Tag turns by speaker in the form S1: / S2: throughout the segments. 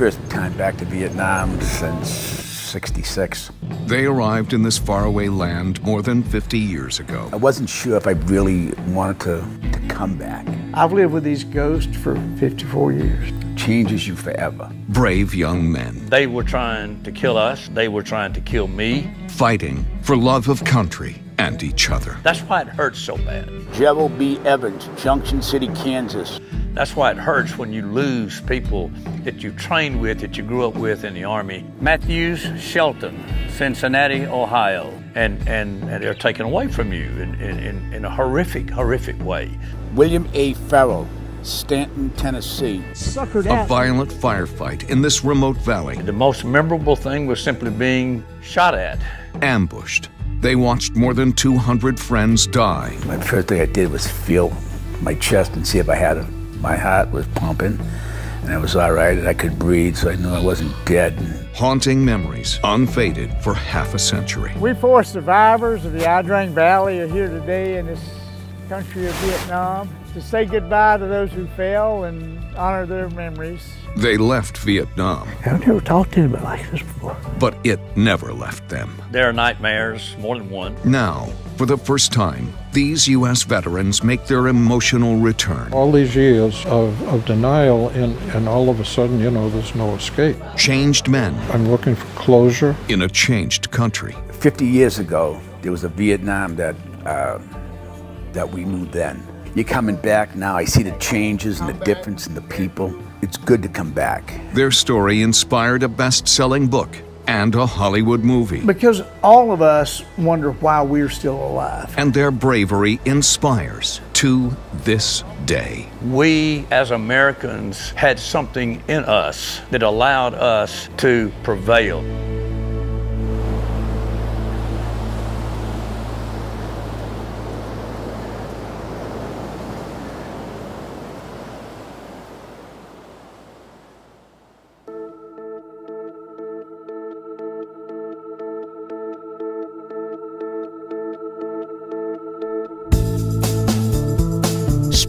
S1: first time back to Vietnam since 66.
S2: They arrived in this faraway land more than 50 years ago.
S1: I wasn't sure if I really wanted to, to come back.
S3: I've lived with these ghosts for 54 years.
S1: Changes you forever.
S2: Brave young men.
S4: They were trying to kill us. They were trying to kill me.
S2: Fighting for love of country and each other.
S4: That's why it hurts so bad.
S1: Gerald B. Evans, Junction City, Kansas.
S4: That's why it hurts when you lose people that you trained with, that you grew up with in the Army. Matthews Shelton, Cincinnati, Ohio. And, and, and they're taken away from you in, in, in a horrific, horrific way.
S1: William A. Farrell, Stanton, Tennessee.
S3: Suckered
S2: A
S3: out.
S2: violent firefight in this remote valley.
S4: The most memorable thing was simply being shot at.
S2: Ambushed. They watched more than 200 friends die.
S1: My first thing I did was feel my chest and see if I had a, my heart was pumping, and I was all right, and I could breathe, so I knew I wasn't dead.
S2: Haunting memories, unfaded for half a century.
S3: We four survivors of the Ia Drang Valley are here today in this country of Vietnam to say goodbye to those who fell and honor their memories.
S2: They left Vietnam,
S3: I've never talked to anybody like this before.
S2: but it never left them.
S4: There are nightmares, more than one.
S2: Now, for the first time, these U.S. veterans make their emotional return.
S5: all these years of, of denial and, and all of a sudden you know there's no escape
S2: Changed men
S5: i'm looking for closure
S2: in a changed country.
S1: 50 years ago, there was a Vietnam that, uh, that we knew then. You're coming back now, I see the changes and the difference in the people. It's good to come back.
S2: Their story inspired a best selling book and a Hollywood movie.
S3: Because all of us wonder why we're still alive.
S2: And their bravery inspires to this day.
S4: We as Americans had something in us that allowed us to prevail.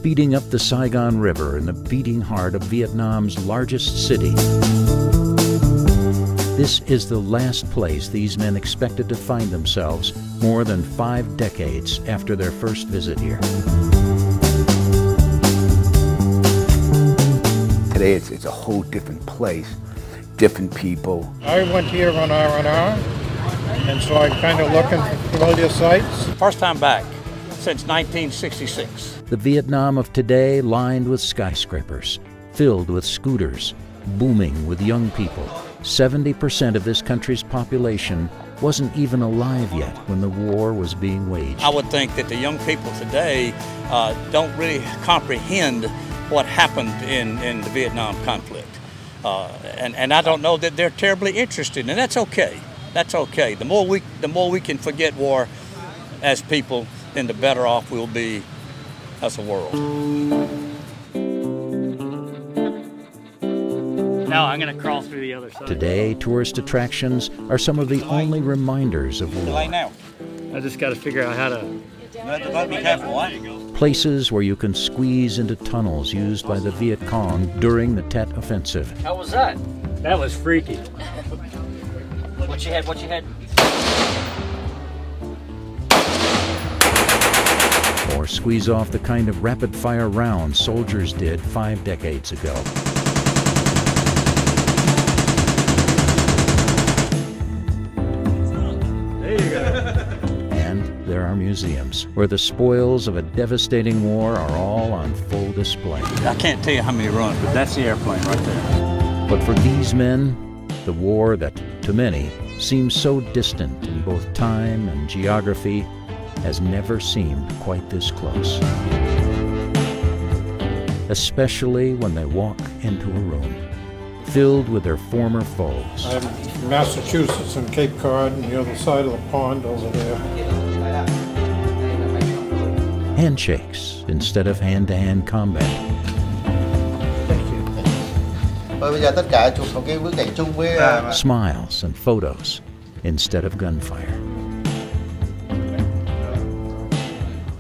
S6: Speeding up the Saigon River in the beating heart of Vietnam's largest city. This is the last place these men expected to find themselves more than five decades after their first visit here.
S1: Today, it's, it's a whole different place, different people.
S5: i went here on r&r and so i'm kind of looking for familiar sights
S4: First time back since 1966.
S6: The Vietnam of today lined with skyscrapers, filled with scooters, booming with young people. 70% of this country's population wasn't even alive yet when the war was being waged.
S4: I would think that the young people today uh, don't really comprehend what happened in, in the Vietnam conflict. Uh, and, and I don't know that they're terribly interested, and that's okay. That's okay. The more we, the more we can forget war as people, then the better off we'll be as a world.
S7: Now I'm gonna crawl through the other side.
S6: Today, tourist attractions are some of the only reminders of war.
S4: now.
S7: I just gotta figure out how to.
S4: Be careful,
S6: Places where you can squeeze into tunnels used by the Viet Cong during the Tet Offensive.
S7: How was that? That was freaky.
S8: What you had? What you had?
S6: Or squeeze off the kind of rapid fire rounds soldiers did five decades ago. And there are museums where the spoils of a devastating war are all on full display.
S4: I can't tell you how many runs, but that's the airplane right there.
S6: But for these men, the war that, to many, seems so distant in both time and geography has never seemed quite this close. Especially when they walk into a room filled with their former foes.
S5: i'm from massachusetts and cape cod and the other side of the pond over there
S6: Handshakes instead of hand to hand combat.
S9: Thôi bây giờ tất cả chụp một cái bức ảnh chung với
S6: Smiles and photos instead of gunfire.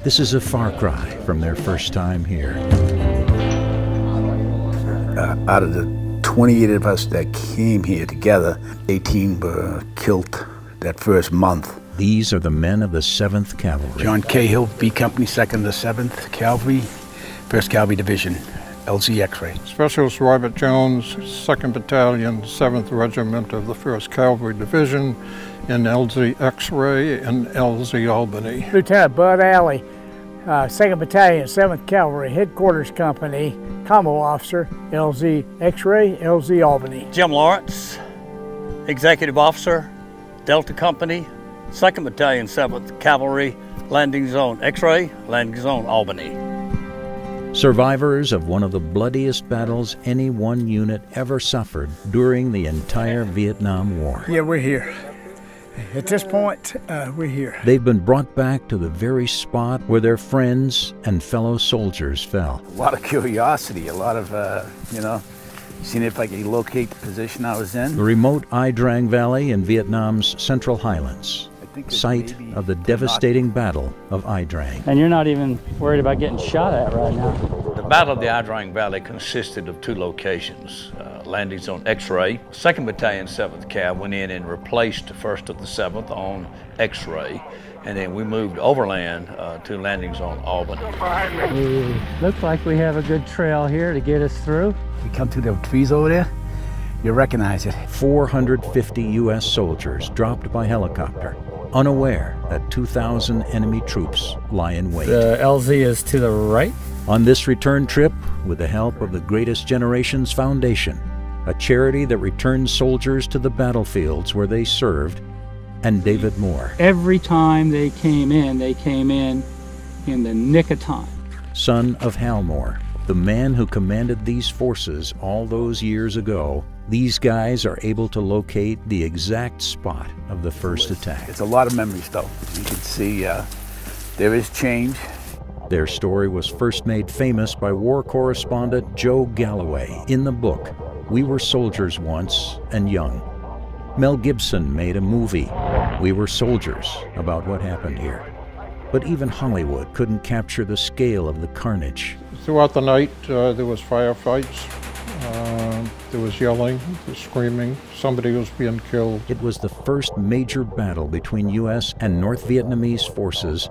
S6: This is a far cry from their first time here.
S1: Uh, out of the 28 of us that came here together. 18 were killed that first month.
S6: These are the men of the 7th Cavalry.
S1: John Cahill, B Company, 2nd to 7th Cavalry, 1st Cavalry Division, LZ X-ray.
S5: Specialist Robert Jones, 2nd Battalion, 7th Regiment of the 1st Cavalry Division in LZ X-ray in LZ Albany.
S3: Lieutenant Bud Alley, uh, 2nd Battalion, 7th Cavalry, Headquarters Company, Commo Officer, LZ X-ray, LZ Albany.
S4: Jim Lawrence, Executive Officer, Delta Company, 2nd Battalion, 7th Cavalry, Landing Zone X-ray, Landing Zone Albany.
S6: Survivors of one of the bloodiest battles any one unit ever suffered during the entire Vietnam War.
S3: Yeah, we're here. At this point, uh, we're here.
S6: They've been brought back to the very spot where their friends and fellow soldiers fell.
S1: A lot of curiosity, a lot of, uh, you know, seeing if I could locate the position I was in.
S6: The remote Ia Drang Valley in Vietnam's Central Highlands, site of the devastating Battle of Ia Drang.
S7: And you're not even worried about getting shot at right now.
S4: The Battle of the Ia Drang Valley consisted of two locations, uh, landing zone X-ray. 2nd Battalion, 7th Cav went in and replaced the 1st of the 7th on X-ray. And then we moved overland uh, to landing zone Albany.
S7: We look like we have a good trail here to get us through.
S1: We come to the trees over there, you recognize it.
S6: 450 U.S. soldiers dropped by helicopter, unaware that 2,000 enemy troops lie in wait.
S7: The LZ is to the right.
S6: On this return trip, with the help of the Greatest Generations Foundation, a charity that returns soldiers to the battlefields where they served, and David Moore,
S7: Every time they came in, they came in in the nick of time.
S6: son of Hal Moore, the man who commanded these forces all those years ago. These guys are able to locate the exact spot of the first attack.
S1: It's a lot of memories, though. You can see uh, there is change.
S6: Their story was first made famous by war correspondent Joe Galloway in the book We Were Soldiers Once and Young. Mel Gibson made a movie, We Were Soldiers, about what happened here. But even Hollywood couldn't capture the scale of the carnage.
S5: Throughout the night, uh, there was firefights, uh, there was yelling, there was screaming, somebody was being killed.
S6: It was the first major battle between U.S. and North Vietnamese forces,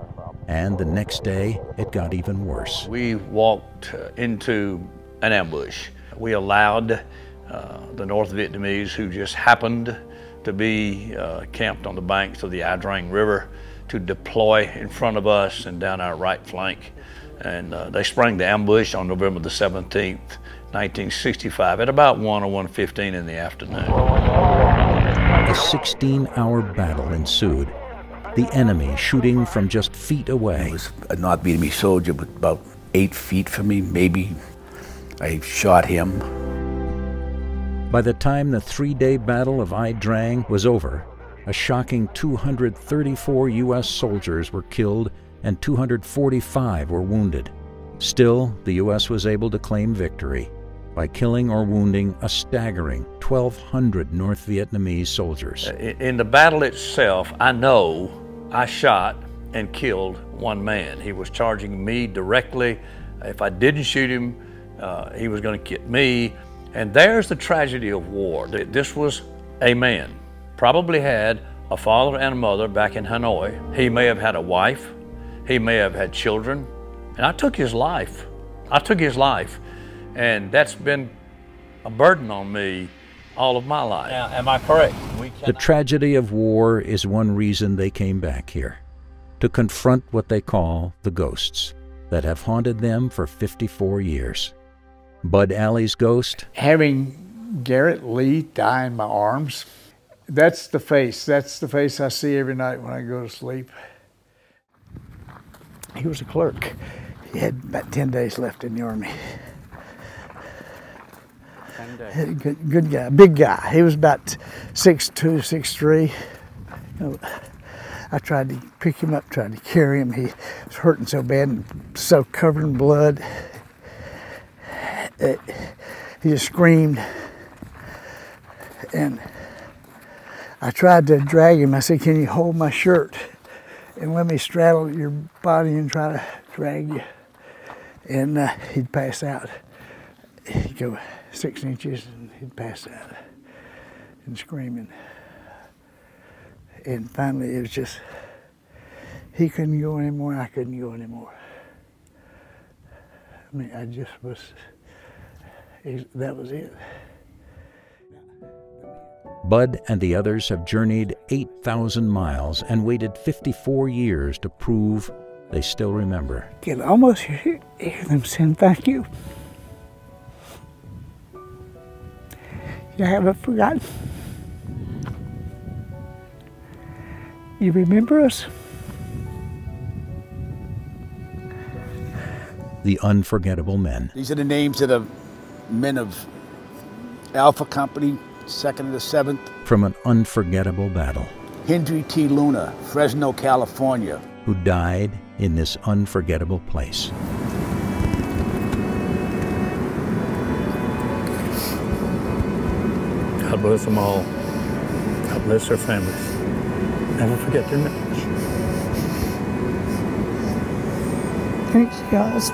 S6: and the next day it got even worse.
S4: We walked uh, into an ambush. We allowed uh, the North Vietnamese, who just happened to be uh, camped on the banks of the Ia Drang River, to deploy in front of us and down our right flank. And uh, they sprang the ambush on November the 17th, 1965, at about 1 or 1.15 in the afternoon.
S6: A 16 hour battle ensued, the enemy shooting from just feet away.
S1: It was a North Vietnamese soldier, but about eight feet from me, maybe. I shot him.
S6: By the time the three day Battle of Ia Drang was over, a shocking 234 U.S. soldiers were killed and 245 were wounded. Still, the U.S. was able to claim victory by killing or wounding a staggering 1,200 North Vietnamese soldiers.
S4: In the battle itself, I know I shot and killed one man. He was charging me directly. If I didn't shoot him, uh, he was going to get me. And there's the tragedy of war. This was a man, probably had a father and a mother back in Hanoi. He may have had a wife. He may have had children. And I took his life. I took his life. And that's been a burden on me all of my life.
S10: Now, am I correct? We
S6: The tragedy of war is one reason they came back here to confront what they call the ghosts that have haunted them for 54 years. Bud Alley's ghost,
S3: Having Garrett Lee die in my arms, that's the face. That's the face I see every night when I go to sleep. He was a clerk. He had about 10 days left in the Army. Good, good guy, big guy. He was about six two, six three. I tried to pick him up, tried to carry him. He was hurting so bad and so covered in blood. It- he just screamed. And I tried to drag him. I said, Can you hold my shirt and let me straddle your body and try to drag you? And uh, he'd pass out. he'd go six inches and he'd pass out and screaming. And finally, it was just, he couldn't go anymore, I couldn't go anymore. I mean, I just was, that was it.
S6: Bud and the others have journeyed 8,000 miles and waited 54 years to prove they still remember.
S3: Can almost hear, hear them saying thank you. You haven't forgotten. You remember us?
S6: The unforgettable men.
S1: These are the names of the men of Alpha Company, second to the seventh.
S6: From an unforgettable battle.
S1: Hendry T. Luna, Fresno, California.
S6: Who died in this unforgettable place.
S11: God bless them all. God bless their families. Never forget their names.
S3: Thanks, guys.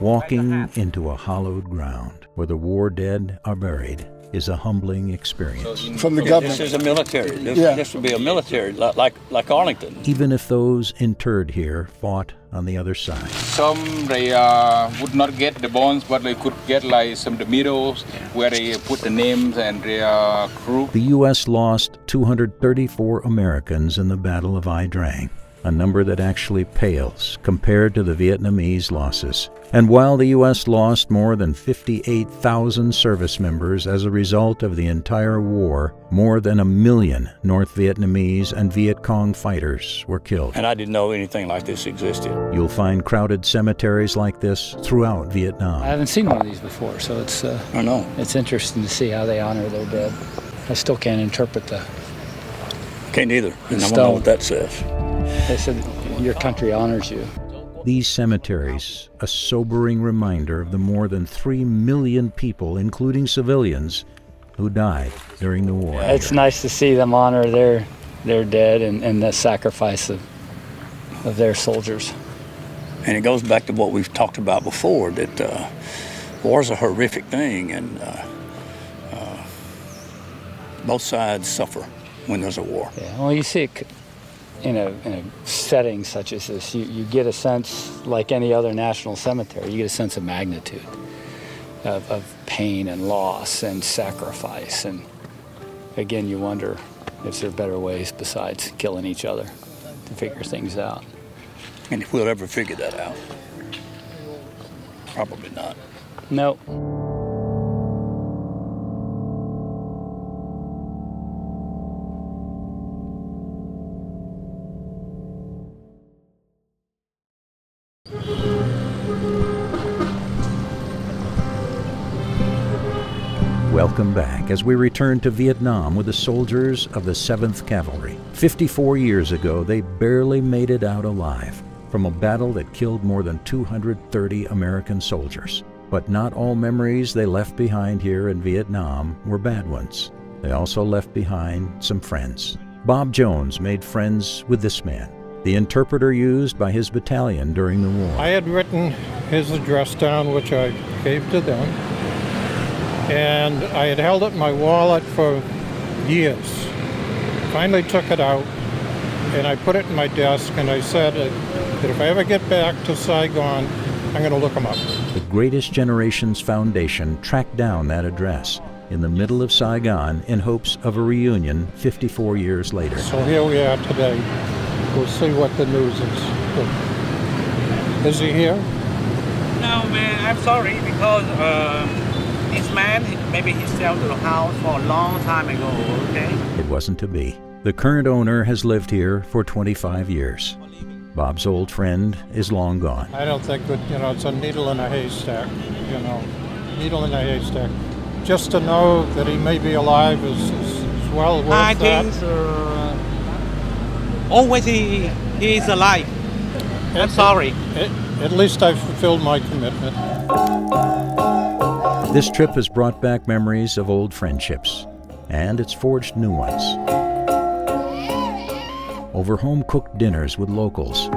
S6: Walking into a hallowed ground where the war dead are buried is a humbling experience.
S12: From the government. This is a military. This, yeah. this would be a military, like like Arlington.
S6: Even if those interred here fought on the other side.
S13: Some they uh, would not get the bones, but they could get like some the medals where they put the names and the uh, crew.
S6: The U.S. lost 234 Americans in the Battle of Ia Drang a number that actually pales compared to the Vietnamese losses. And while the U.S. lost more than 58,000 service members as a result of the entire war, more than a million North Vietnamese and Viet Cong fighters were killed.
S12: And I didn't know anything like this existed.
S6: You'll find crowded cemeteries like this throughout Vietnam.
S7: I haven't seen one of these before, so it's uh,
S12: I know.
S7: It's interesting to see how they honor their dead. I still can't interpret the.
S12: Can't either. And I don't know what that says.
S7: They said your country honors you.
S6: These cemeteries, a sobering reminder of the more than 3 million people, including civilians, who died during the war.
S7: It's nice to see them honor their, their dead and, and the sacrifice of, of their soldiers.
S12: And it goes back to what we've talked about before that uh, war is a horrific thing, and uh, uh, both sides suffer when there's a war.
S7: Yeah, well, you see it in a, in a setting such as this, you, you get a sense, like any other national cemetery, you get a sense of magnitude of, of pain and loss and sacrifice. And again, you wonder if there are better ways besides killing each other to figure things out.
S12: And if we'll ever figure that out, probably not.
S7: No.
S6: Welcome back as we return to Vietnam with the soldiers of the 7th Cavalry. 54 years ago, they barely made it out alive from a battle that killed more than 230 American soldiers. But not all memories they left behind here in Vietnam were bad ones. They also left behind some friends. Bob Jones made friends with this man, the interpreter used by his battalion during the war.
S5: I had written his address down, which I gave to them and I had held it in my wallet for years. Finally took it out and I put it in my desk and I said that if I ever get back to Saigon, I'm going to look them up.
S6: The Greatest Generations Foundation tracked down that address in the middle of Saigon in hopes of a reunion 54 years later.
S5: So here we are today. We'll see what the news is. Is he here?
S14: No, man, I'm sorry because uh, this man, maybe he sold the house for a long time ago, okay?
S6: It wasn't to be. The current owner has lived here for 25 years. Bob's old friend is long gone.
S5: I don't think that, you know, it's a needle in a haystack, you know, needle in a haystack. Just to know that he may be alive is, is, is well worth
S14: I
S5: that.
S14: think uh, always he, he is alive. I'm sorry.
S5: It, at least I've fulfilled my commitment.
S6: This trip has brought back memories of old friendships, and it's forged new ones. Over home cooked dinners with locals,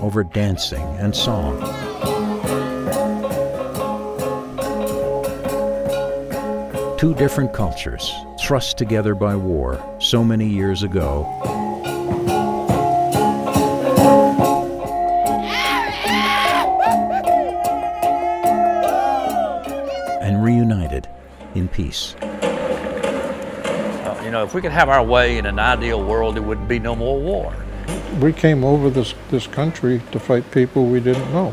S6: over dancing and song. Two different cultures, thrust together by war so many years ago,
S4: if we could have our way in an ideal world, there would be no more war.
S5: We came over this, this country to fight people we didn't know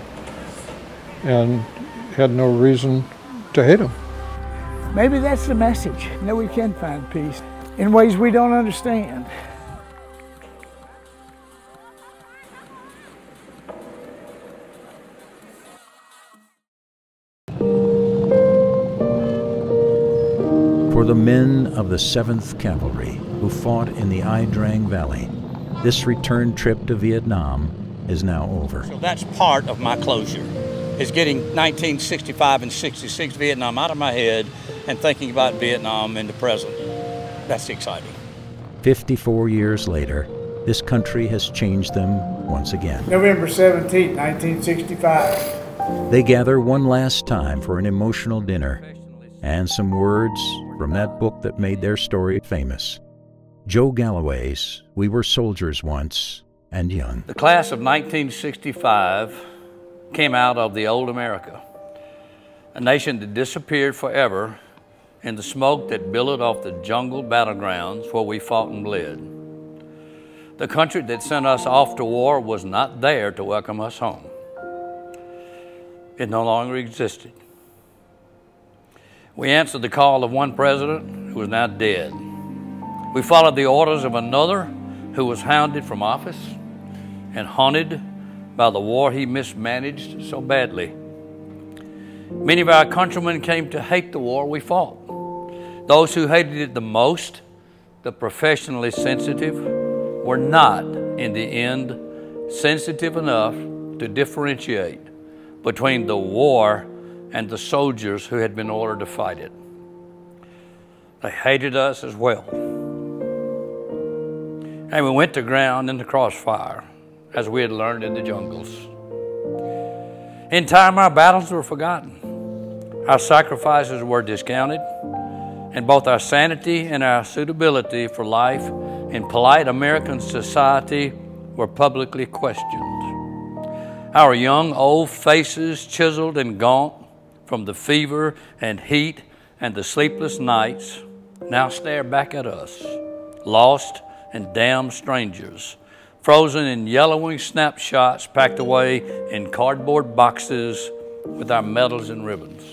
S5: and had no reason to hate them.
S3: Maybe that's the message. that we can find peace in ways we don't understand.
S6: For the men of the 7th Cavalry who fought in the Ia Drang Valley, this return trip to Vietnam is now over.
S12: So that's part of my closure, is getting 1965 and 66 Vietnam out of my head and thinking about Vietnam in the present. That's exciting.
S6: 54 years later, this country has changed them once again.
S3: November 17, 1965.
S6: They gather one last time for an emotional dinner and some words from that book that made their story famous. Joe Galloway's We Were Soldiers Once and Young.
S4: The class of 1965 came out of the old America, a nation that disappeared forever in the smoke that billowed off the jungle battlegrounds where we fought and bled. The country that sent us off to war was not there to welcome us home. It no longer existed. We answered the call of one president who is now dead. We followed the orders of another who was hounded from office and haunted by the war he mismanaged so badly. Many of our countrymen came to hate the war we fought. Those who hated it the most, the professionally sensitive, were not, in the end, sensitive enough to differentiate between the war and the soldiers who had been ordered to fight it. They hated us as well. And we went to ground in the crossfire, as we had learned in the jungles. In time, our battles were forgotten. Our sacrifices were discounted, and both our sanity and our suitability for life in polite American society were publicly questioned. Our young, old faces, chiseled and gaunt from the fever and heat and the sleepless nights, now stare back at us, lost and damned strangers, frozen in yellowing snapshots packed away in cardboard boxes with our medals and ribbons.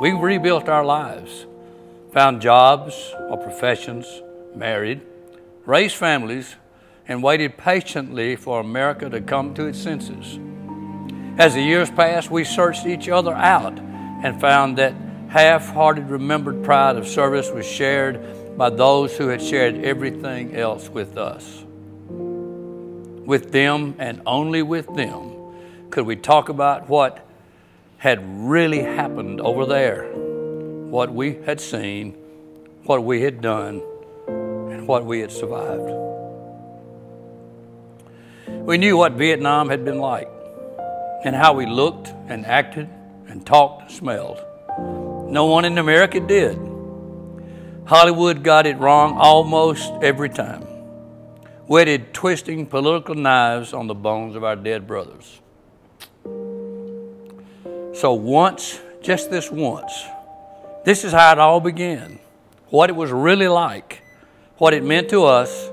S4: We rebuilt our lives, found jobs or professions, married, raised families, and waited patiently for America to come to its senses. As the years passed, we searched each other out and found that half hearted remembered pride of service was shared by those who had shared everything else with us. With them and only with them could we talk about what had really happened over there, what we had seen, what we had done, and what we had survived. We knew what Vietnam had been like and how we looked and acted and talked and smelled. No one in America did. Hollywood got it wrong almost every time. Whetted twisting political knives on the bones of our dead brothers. So, once, just this once, this is how it all began. What it was really like, what it meant to us,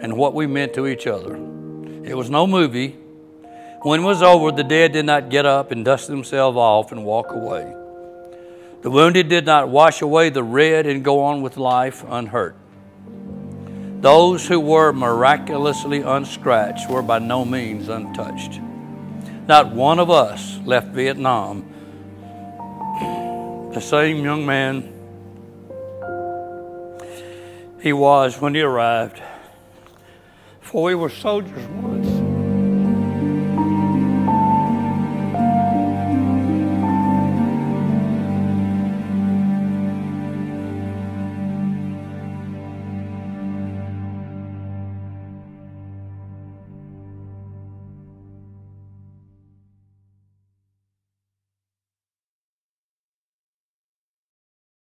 S4: and what we meant to each other. It was no movie. When it was over, the dead did not get up and dust themselves off and walk away. The wounded did not wash away the red and go on with life unhurt. Those who were miraculously unscratched were by no means untouched. Not one of us left Vietnam the same young man he was when he arrived. For we were soldiers once.